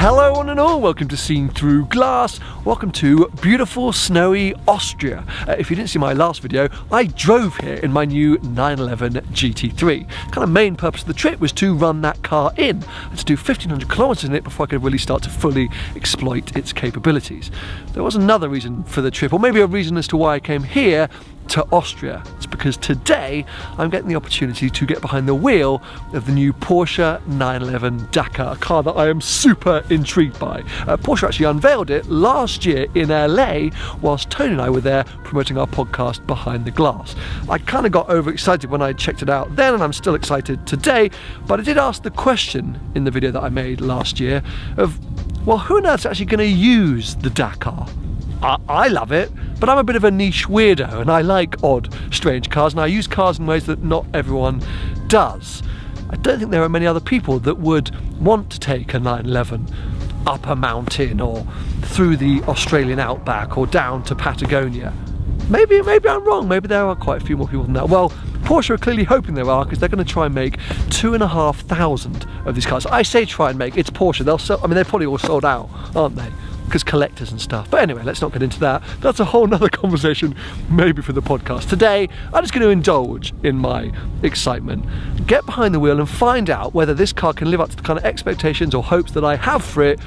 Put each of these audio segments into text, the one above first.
Hello one and all, welcome to Seen Through Glass. Welcome to beautiful snowy Austria. Uh, if you didn't see my last video, I drove here in my new 911 GT3. Kind of main purpose of the trip was to run that car in and to do 1500 kilometers in it before I could really start to fully exploit its capabilities. There was another reason for the trip, or maybe a reason as to why I came here, to Austria. It's because today I'm getting the opportunity to get behind the wheel of the new Porsche 911 Dakar, a car that I am super intrigued by. Uh, Porsche actually unveiled it last year in LA whilst Tony and I were there promoting our podcast Behind the Glass. I kind of got overexcited when I checked it out then and I'm still excited today, but I did ask the question in the video that I made last year of, well, who on earth's actually going to use the Dakar? I, I, love it, but I'm a bit of a niche weirdo and I like odd, strange cars and I use cars in ways that not everyone does. I don't think there are many other people that would want to take a 911 up a mountain or through the Australian outback or down to Patagonia. Maybe, maybe I'm wrong. Maybe there are quite a few more people than that. Well, Porsche are clearly hoping there are because they're going to try and make two and a half thousand of these cars. I say try and make. It's Porsche. They'll sell. I mean, they're probably all sold out, aren't they? Because collectors and stuff. But anyway, let's not get into that. That's a whole nother conversation, maybe for the podcast. Today, I'm just going to indulge in my excitement, get behind the wheel and find out whether this car can live up to the kind of expectations or hopes that I have for it,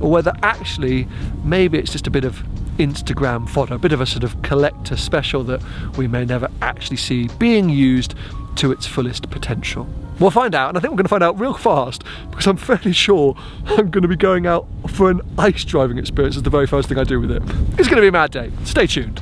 or whether actually maybe it's just a bit of Instagram fodder, a bit of a sort of collector special that we may never actually see being used to its fullest potential. We'll find out, and I think we're going to find out real fast because I'm fairly sure I'm going to be going out for an ice driving experience as the very first thing I do with it. It's going to be a mad day. Stay tuned.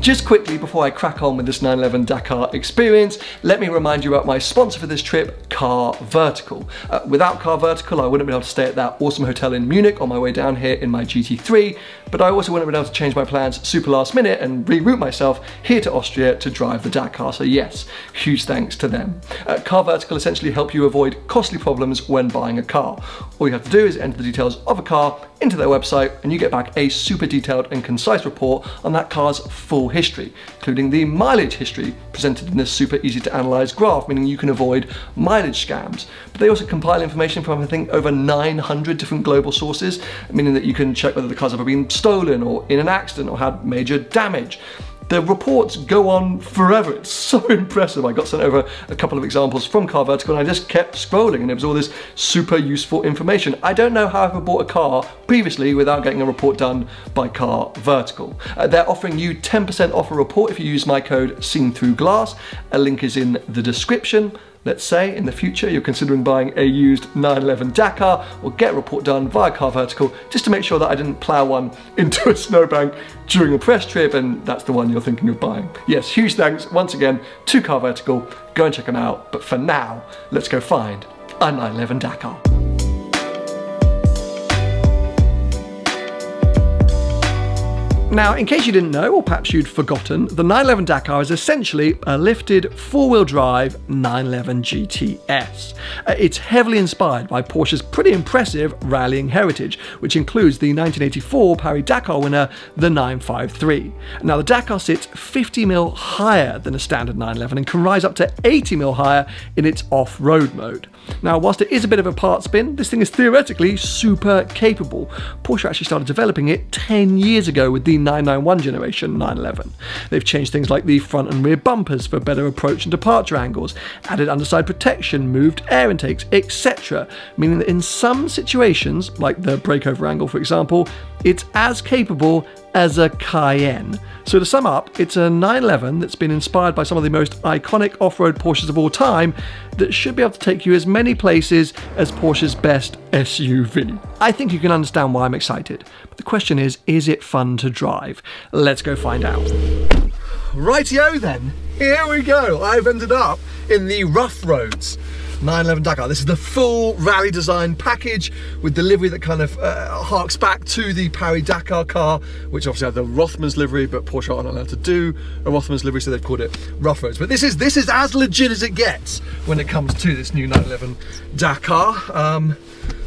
Just quickly before I crack on with this 911 Dakar experience, let me remind you about my sponsor for this trip, Car Vertical. Uh, without Car Vertical, I wouldn't be able to stay at that awesome hotel in Munich on my way down here in my GT3, but I also wouldn't have been able to change my plans super last minute and reroute myself here to Austria to drive the Dakar, so yes, huge thanks to them. Uh, car Vertical essentially help you avoid costly problems when buying a car. All you have to do is enter the details of a car into their website and you get back a super detailed and concise report on that car's full history, including the mileage history presented in this super easy to analyze graph, meaning you can avoid mileage scams. But they also compile information from I think over 900 different global sources, meaning that you can check whether the car's ever been stolen or in an accident or had major damage the reports go on forever. It's so impressive. I got sent over a couple of examples from Car Vertical and I just kept scrolling and it was all this super useful information. I don't know how I ever bought a car previously without getting a report done by Car Vertical. Uh, they're offering you 10% off a report if you use my code Seen Through Glass. A link is in the description. Let's say in the future you're considering buying a used 911 Dakar or get a report done via Car Vertical just to make sure that I didn't plough one into a snowbank during a press trip and that's the one you're thinking of buying. Yes, huge thanks once again to Car Vertical. Go and check them out. But for now, let's go find a 911 Dakar. Now, in case you didn't know, or perhaps you'd forgotten, the 911 Dakar is essentially a lifted four-wheel drive 911 GTS. Uh, it's heavily inspired by Porsche's pretty impressive rallying heritage, which includes the 1984 Paris-Dakar winner, the 953. Now, the Dakar sits 50 mil higher than a standard 911 and can rise up to 80 mil higher in its off-road mode. Now, whilst it is a bit of a part spin, this thing is theoretically super capable. Porsche actually started developing it 10 years ago with the 991 generation 911. They've changed things like the front and rear bumpers for better approach and departure angles, added underside protection, moved air intakes, etc., meaning that in some situations, like the breakover angle for example, it's as capable as a Cayenne. So to sum up, it's a 911 that's been inspired by some of the most iconic off-road Porsches of all time that should be able to take you as many places as Porsche's best SUV. I think you can understand why I'm excited, but the question is, is it fun to drive? Let's go find out. Rightio then, here we go. I've ended up in the rough roads 911 Dakar. This is the full rally design package with the livery that kind of uh, harks back to the Paris-Dakar car, which obviously had the Rothmans livery, but Porsche aren't allowed to do a Rothmans livery, so they've called it Rough Roads. But this is this is as legit as it gets when it comes to this new 911 Dakar. Um,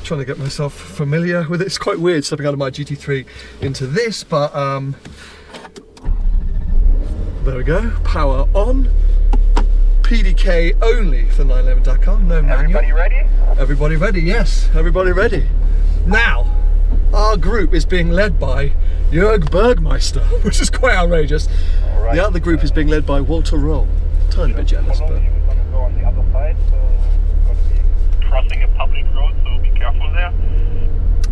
trying to get myself familiar with it. It's quite weird stepping out of my GT3 into this, but um, There we go, power on. PDK only for 911 Dakar, no manual. Everybody ready? Everybody ready, yes, everybody ready. Now, our group is being led by Jörg Bergmeister, which is quite outrageous. Alright. The other group is being led by Walter Röhrl. Tiny bit jealous, but me. We're gonna go on the other side. So crossing a public road, so be careful there.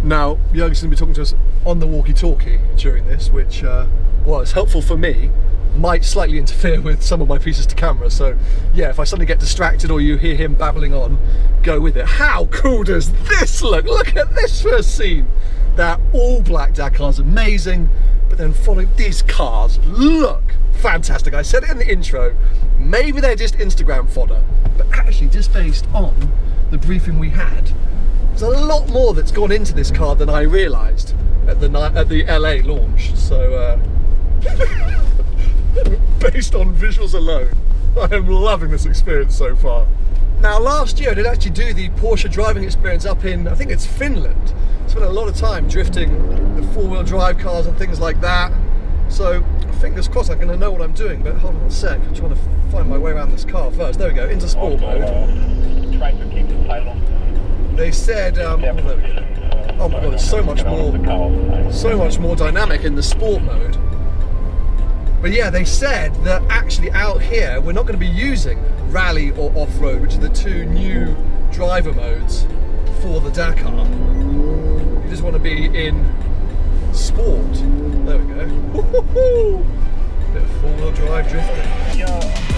now Jörg's going to be talking to us on the walkie-talkie during this, which, uh, well, it's helpful for me. Might slightly interfere with some of my pieces to camera, so yeah, if I suddenly get distracted or you hear him babbling on, go with it. How cool does this look? Look at this first scene. That all black Dakar's amazing, but then following these cars look fantastic. I said it in the intro, maybe they're just Instagram fodder, but actually just based on the briefing we had, there's a lot more that's gone into this car than I realised at the at the LA launch. So, uh, based on visuals alone, I am loving this experience so far. Now, last year I did actually do the Porsche driving experience up in, I think it's Finland. Spent a lot of time drifting the four-wheel drive cars and things like that. So, fingers crossed I'm going to know what I'm doing, but hold on a sec. I'm trying to find my way around this car first. There we go, into sport mode. to keep the silence. They said, um, oh, there we go. Oh my god, it's so much more so much more dynamic in the sport mode. But yeah, they said that actually out here we're not going to be using rally or off-road, which are the two new driver modes for the Dakar. You just want to be in sport. There we go. Bit of four-wheel drive drifting. Yeah.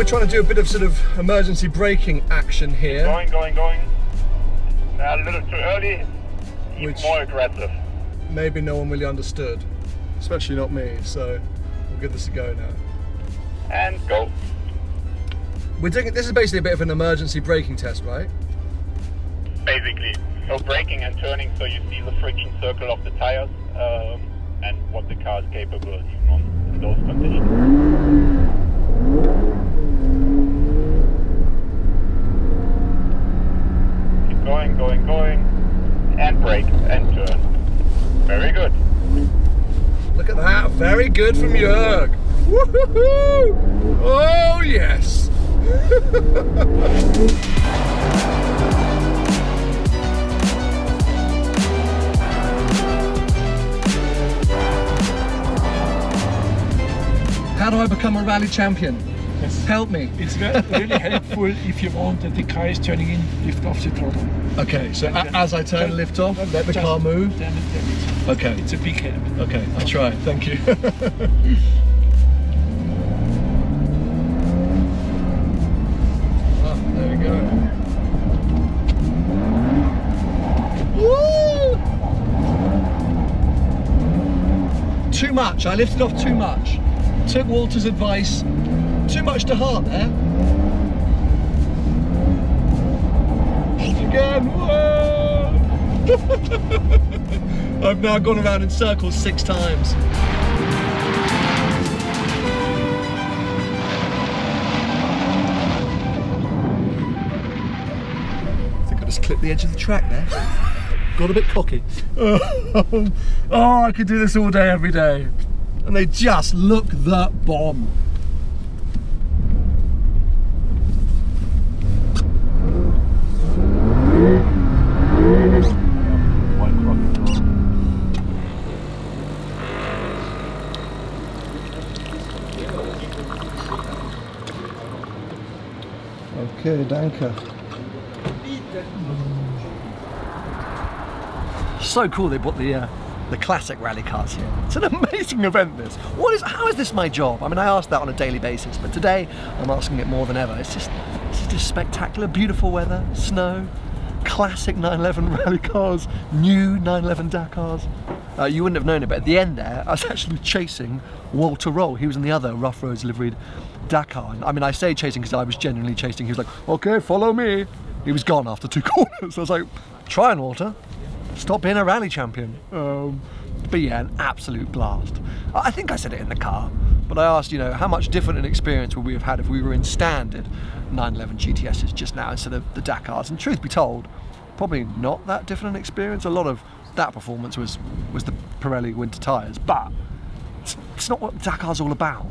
We're trying to do a bit of sort of emergency braking action here. Going, going, going. A little too early. Even Which- more aggressive. Maybe no one really understood, especially not me. So we'll give this a go now. And go. We're doing this is basically a bit of an emergency braking test, right? Basically. So braking and turning so you see the friction circle of the tires um, and what the car is capable even on in those conditions. Keep going, going, going. And brake and turn. Very good. Look at that, very good from Jörg. Woohoo! Oh yes. How do I become a rally champion? Yes. Help me. It's re- really helpful if you want that the car is turning in, lift off the throttle. Okay, so as I turn lift off, let the car move. Then, it- then it's, Okay. it's a big help. Okay, I'll try. Thank you. Ah, there we go. Woo! Too much. I lifted off too much. Took Walter's advice. Too much to heart there. Off again. Whoa! I've now gone around in circles six times. I think I just clipped the edge of the track there. Got a bit cocky. Oh, I could do this all day, every day. And they just look the bomb. Okay, danke. So cool they bought the uh, the classic rally cars here. It's an amazing event this. What is how is this my job? I mean I ask that on a daily basis, but today I'm asking it more than ever. It's just it's just spectacular, beautiful weather, snow, classic 911 rally cars, new 911 Dakars. Uh, you wouldn't have known it, but at the end there, I was actually chasing Walter Röhrl. He was in the other Rough Roads liveried Dakar. I mean, I say chasing because I was genuinely chasing. He was like, okay, follow me. He was gone after two corners. I was like, try and Walter. Stop being a rally champion. Um, but yeah, an absolute blast. I think I said it in the car, but I asked, you know, how much different an experience would we have had if we were in standard 911 GTSs just now instead of the Dakars? And truth be told, probably not that different an experience. A lot of that performance was was the Pirelli winter tyres, but it's, it's not what Dakar's all about.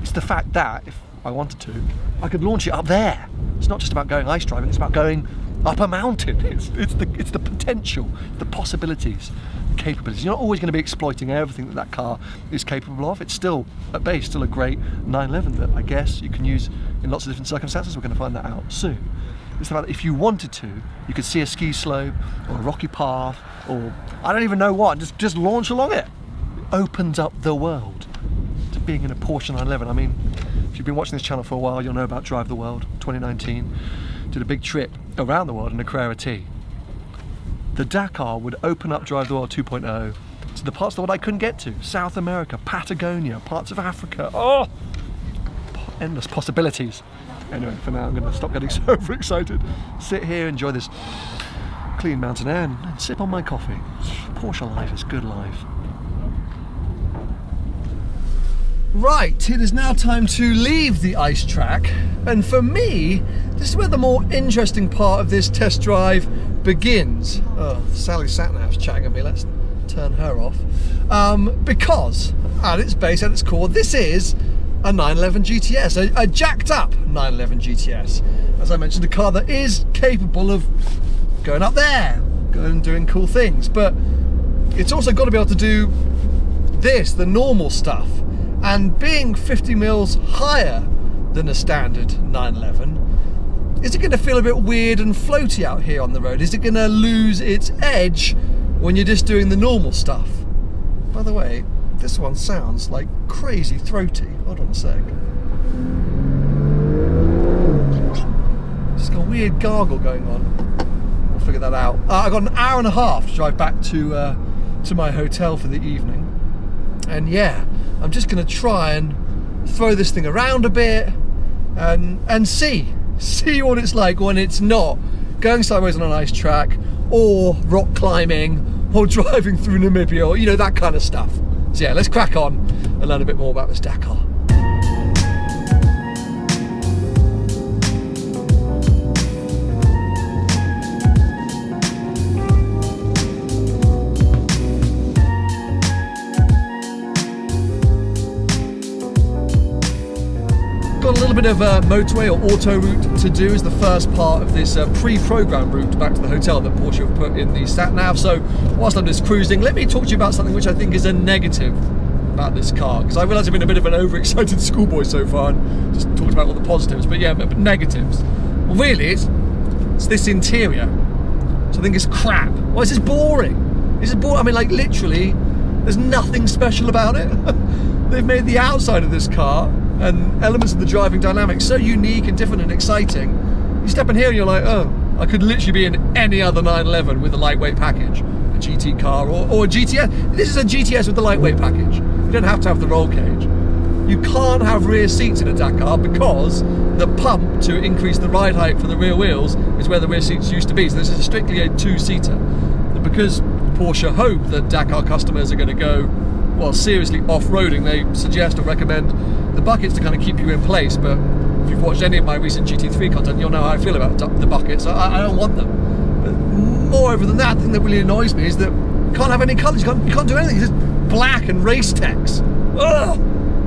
It's the fact that if I wanted to, I could launch it up there. It's not just about going ice driving; it's about going up a mountain. It's, it's the it's the potential, the possibilities, the capabilities. You're not always going to be exploiting everything that that car is capable of. It's still at base still a great 911 that I guess you can use in lots of different circumstances. We're going to find that out soon. It's that if you wanted to, you could see a ski slope or a rocky path or I don't even know what, just just launch along it. It opens up the world being in a Porsche 911. I mean, if you've been watching this channel for a while, you'll know about Drive the World 2019. Did a big trip around the world in a Carrera T. The Dakar would open up Drive the World 2.0 to the parts of the world I couldn't get to. South America, Patagonia, parts of Africa. Oh, endless possibilities. Anyway, for now I'm going to stop getting so overexcited. Sit here, enjoy this clean mountain air and sip on my coffee. Porsche life is good life. Right, it is now time to leave the ice track, and for me, this is where the more interesting part of this test drive begins. Oh, Sally Satnav's chatting at me, let's turn her off. Um, because, at its base, at its core, this is a 911 GTS, a, a jacked up 911 GTS. As I mentioned, a car that is capable of going up there, going and doing cool things, but it's also got to be able to do this, the normal stuff and being 50 mils higher than a standard 911, is it going to feel a bit weird and floaty out here on the road? Is it going to lose its edge when you're just doing the normal stuff? By the way, this one sounds like crazy throaty. Hold on a sec. Just got a weird gargle going on. We'll figure that out. Uh, I've got an hour and a half to drive back to uh, to my hotel for the evening. And yeah, I'm just to try and throw this thing around a bit and and see see what it's like when it's not going sideways on an ice track or rock climbing or driving through Namibia or you know that kind of stuff. So yeah, let's crack on and learn a bit more about this Dakar. Got a little bit of a motorway or auto route to do as the first part of this uh, pre-programmed route back to the hotel that Porsche have put in the sat nav. So whilst I'm just cruising, let me talk to you about something which I think is a negative about this car because I realise I've been a bit of an overexcited schoolboy so far and just talked about all the positives, but yeah, but negatives. Well, really, it's, it's this interior. So I think it's crap. Why is this boring? This is boring. I mean, like literally, there's nothing special about it. They've made the outside of this car and elements of the driving dynamics so unique and different and exciting. You step in here and you're like, oh, I could literally be in any other 911 with a lightweight package, a GT car or, or a GTS. This is a GTS with the lightweight package. You don't have to have the roll cage. You can't have rear seats in a Dakar because the pump to increase the ride height for the rear wheels is where the rear seats used to be. So this is strictly a two-seater. Because Porsche hope that Dakar customers are going to go well, seriously off-roading, they suggest or recommend the buckets to kind of keep you in place. But if you've watched any of my recent GT3 content, you'll know how I feel about the buckets. I, I don't want them. But moreover than that, the thing that really annoys me is that you can't have any colours. You can't, you can't do anything. It's just black and Race-Tex. Ugh.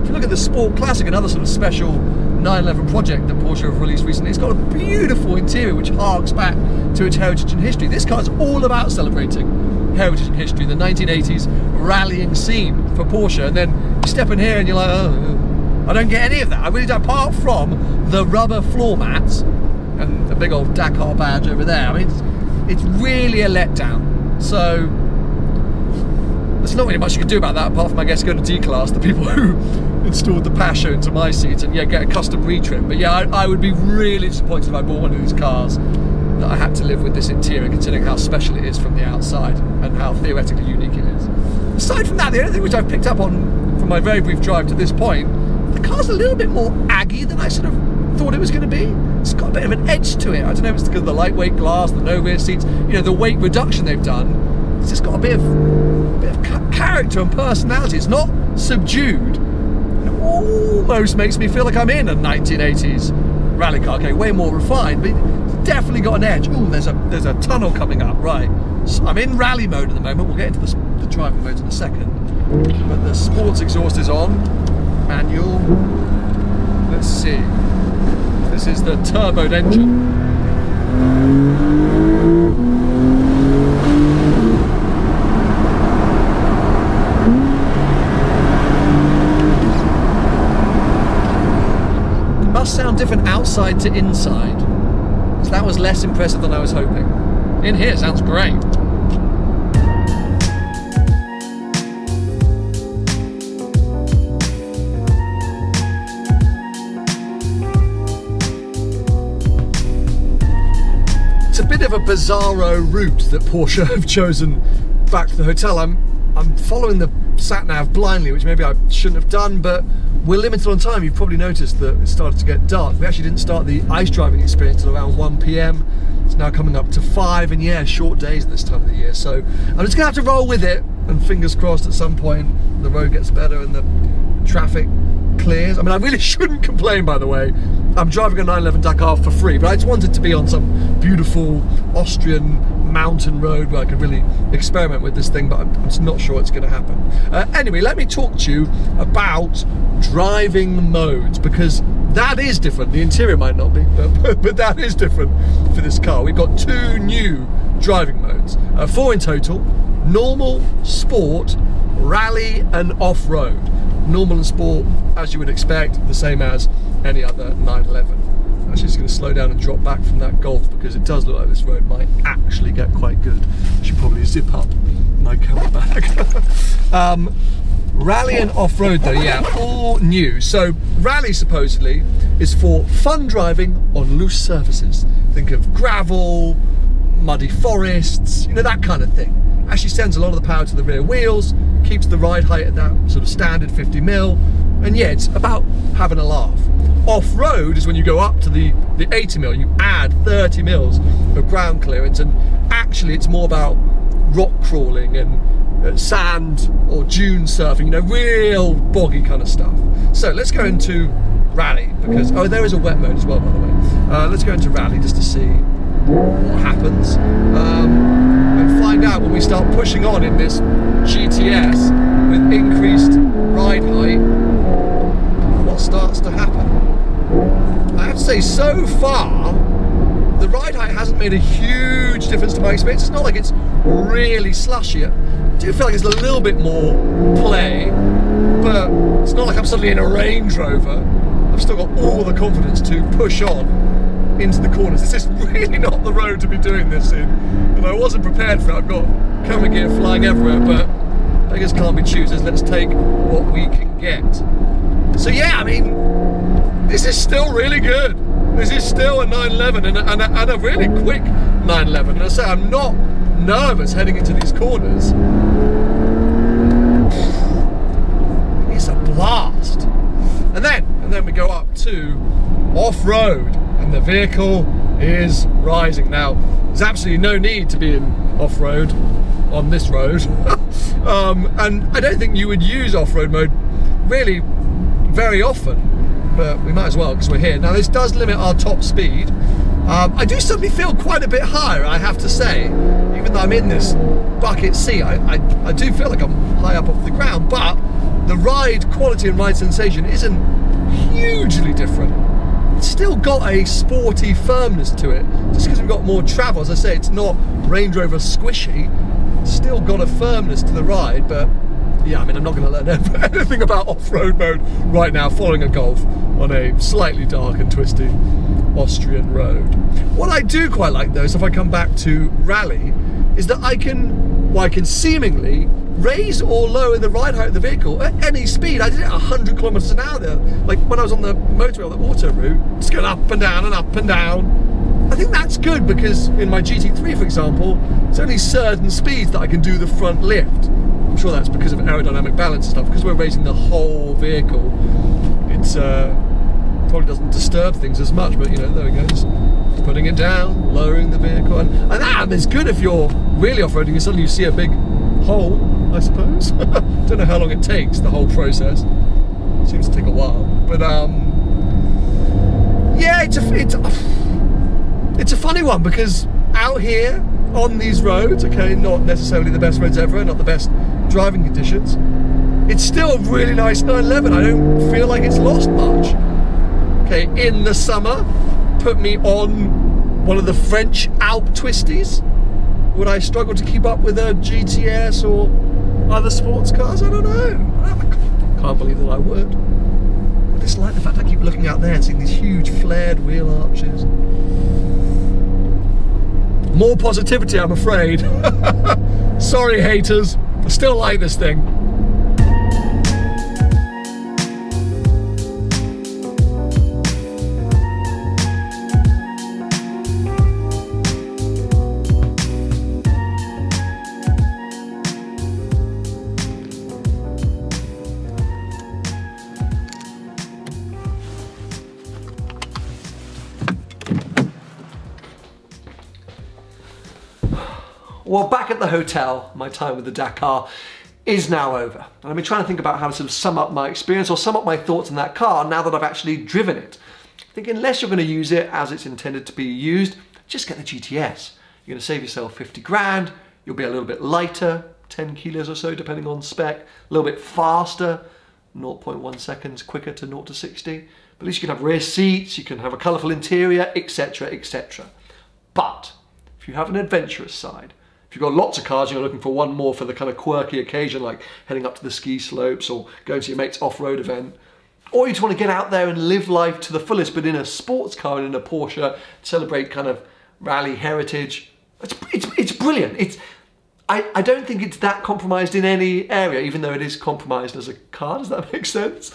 If you look at the Sport Classic, another sort of special 911 project that Porsche have released recently, it's got a beautiful interior which harks back to its heritage and history. This car is all about celebrating heritage and history, the 1980s rallying scene for Porsche, and then you step in here and you're like, oh, I don't get any of that. I really don't, apart from the rubber floor mats and the big old Dakar badge over there. I mean, it's, it's really a letdown. So there's not really much you can do about that apart from, I guess, go to D-Class, the people who installed the Pasha into my seat and yeah, get a custom retrim. But yeah, I, I would be really disappointed if I bought one of these cars that I had to live with this interior, considering how special it is from the outside and how theoretically unique it is. Aside from that, the only thing which I've picked up on from my very brief drive to this point, the car's a little bit more aggy than I sort of thought it was going to be. It's got a bit of an edge to it. I don't know if it's because of the lightweight glass, the no rear seats, you know, the weight reduction they've done. It's just got a bit of, a bit of character and personality. It's not subdued. It almost makes me feel like I'm in a 1980s rally car. Okay, way more refined, but it's definitely got an edge. Oh, there's a there's a tunnel coming up. Right, so I'm in rally mode at the moment. We'll get into the, the driving mode in a second. But the sports exhaust is on, manual. Let's see. This is the turboed engine. Must sound different outside to inside. So that was less impressive than I was hoping. In here sounds great. A bizarro route that Porsche have chosen back to the hotel. I'm I'm following the sat nav blindly, which maybe I shouldn't have done, but we're limited on time. You've probably noticed that it started to get dark. We actually didn't start the ice driving experience till around 1 p.m. It's now coming up to five, and yeah, short days this time of the year. So I'm just gonna have to roll with it, and fingers crossed at some point the road gets better and the traffic clears. I mean, I really shouldn't complain, by the way. I'm driving a 911 Dakar for free, but I just wanted to be on some beautiful Austrian mountain road where I could really experiment with this thing, but I'm, not sure it's going to happen. Uh, anyway, let me talk to you about driving modes because that is different. The interior might not be, but, but that is different for this car. We've got two new driving modes, uh, four in total, normal, sport, rally and off-road. Normal and sport, as you would expect, the same as any other 911. I'm actually just going to slow down and drop back from that Golf because it does look like this road might actually get quite good. I should probably zip up my camera bag. um, rally and off-road though, yeah, all new. So rally supposedly is for fun driving on loose surfaces. Think of gravel, muddy forests, you know, that kind of thing actually sends a lot of the power to the rear wheels, keeps the ride height at that sort of standard 50 mil, and yeah, it's about having a laugh. Off-road is when you go up to the, the 80 mil, you add 30 mils of ground clearance, and actually it's more about rock crawling and uh, sand or dune surfing, you know, real boggy kind of stuff. So let's go into rally, because, oh, there is a wet mode as well, by the way. Uh, let's go into rally just to see what happens. Um, and find out when we start pushing on in this GTS with increased ride height, what starts to happen. I have to say, so far, the ride height hasn't made a huge difference to my experience. It's not like it's really slushy. I do feel like it's a little bit more play, but it's not like I'm suddenly in a Range Rover. I've still got all the confidence to push on into the corners. This is really not the road to be doing this in. And I wasn't prepared for it. I've got camera gear flying everywhere, but beggars can't be choosers. Let's take what we can get. So yeah, I mean, this is still really good. This is still a 911 and a, and a, and a really quick 911. And I say I'm not nervous heading into these corners. It's a blast. And then, and then we go up to off-road and the vehicle is rising. Now, there's absolutely no need to be in off-road on this road. um, and I don't think you would use off-road mode really very often, but we might as well because we're here. Now, this does limit our top speed. Um, I do suddenly feel quite a bit higher, I have to say. Even though I'm in this bucket seat, I, I, I do feel like I'm high up off the ground, but the ride quality and ride sensation isn't hugely different it's still got a sporty firmness to it. Just because we've got more travel, as I say, it's not Range Rover squishy. It's still got a firmness to the ride, but yeah, I mean, I'm not going to learn anything about off-road mode right now, following a Golf on a slightly dark and twisty Austrian road. What I do quite like though, is if I come back to rally, is that I can, well, I can seemingly raise or lower the ride height of the vehicle at any speed. I did it 100 kilometers an hour there. Like when I was on the motorway, the auto route, just going up and down and up and down. I think that's good because in my GT3, for example, it's only certain speeds that I can do the front lift. I'm sure that's because of aerodynamic balance and stuff. Because we're raising the whole vehicle, it's uh, probably doesn't disturb things as much. But you know, there we go. Just putting it down, lowering the vehicle, and, and that is good if you're really off-roading and suddenly you see a big hole. I suppose. Don't know how long it takes the whole process. Seems to take a while, but um, yeah, it's a it's a, it's a funny one because out here on these roads, okay, not necessarily the best roads ever, not the best driving conditions. It's still a really nice 911. I don't feel like it's lost much. Okay, in the summer, put me on one of the French Alp twisties. Would I struggle to keep up with a GTS or other sports cars? I don't know. I can't believe that I would. I just like the fact I keep looking out there and seeing these huge flared wheel arches. More positivity, I'm afraid. Sorry, haters. I still like this thing. At the hotel, my time with the Dakar is now over. And I've been trying to think about how to sort of sum up my experience or sum up my thoughts on that car now that I've actually driven it. I think unless you're going to use it as it's intended to be used, just get the GTS. You're going to save yourself 50 grand, you'll be a little bit lighter, 10 kilos or so depending on spec, a little bit faster, 0.1 seconds quicker to 0 to 60. But at least you can have rear seats, you can have a colourful interior, etc, etc. But if you have an adventurous side, if you've got lots of cars you're looking for one more for the kind of quirky occasion like heading up to the ski slopes or going to your mate's off-road event, or you just want to get out there and live life to the fullest but in a sports car and in a Porsche, celebrate kind of rally heritage, it's, it's, it's brilliant. It's, I, I don't think it's that compromised in any area, even though it is compromised as a car, does that make sense?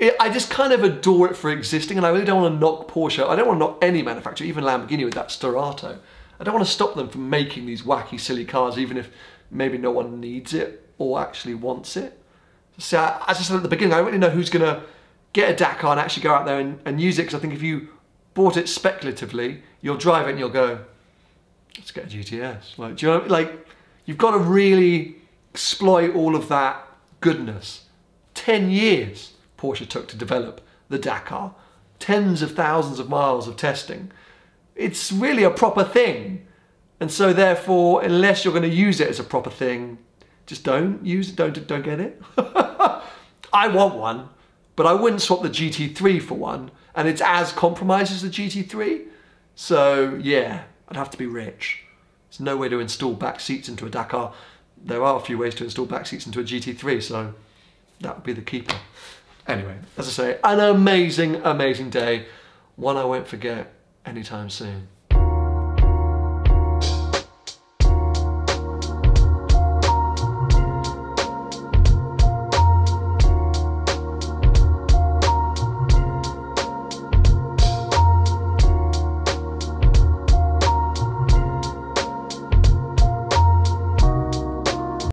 It, I just kind of adore it for existing and I really don't want to knock Porsche, I don't want to knock any manufacturer, even Lamborghini with that Sterrato. I don't want to stop them from making these wacky, silly cars, even if maybe no one needs it or actually wants it. So, as I said at the beginning, I don't really know who's going to get a Dakar and actually go out there and, and use it, because I think if you bought it speculatively, you'll drive it and you'll go, let's get a GTS. Like, do you know, like, you've got to really exploit all of that goodness. 10 years Porsche took to develop the Dakar, tens of thousands of miles of testing it's really a proper thing. And so therefore, unless you're going to use it as a proper thing, just don't use it, don't, don't get it. I want one, but I wouldn't swap the GT3 for one. And it's as compromised as the GT3. So yeah, I'd have to be rich. There's no way to install back seats into a Dakar. There are a few ways to install back seats into a GT3, so that would be the keeper. Anyway, as I say, an amazing, amazing day. One I won't forget anytime soon.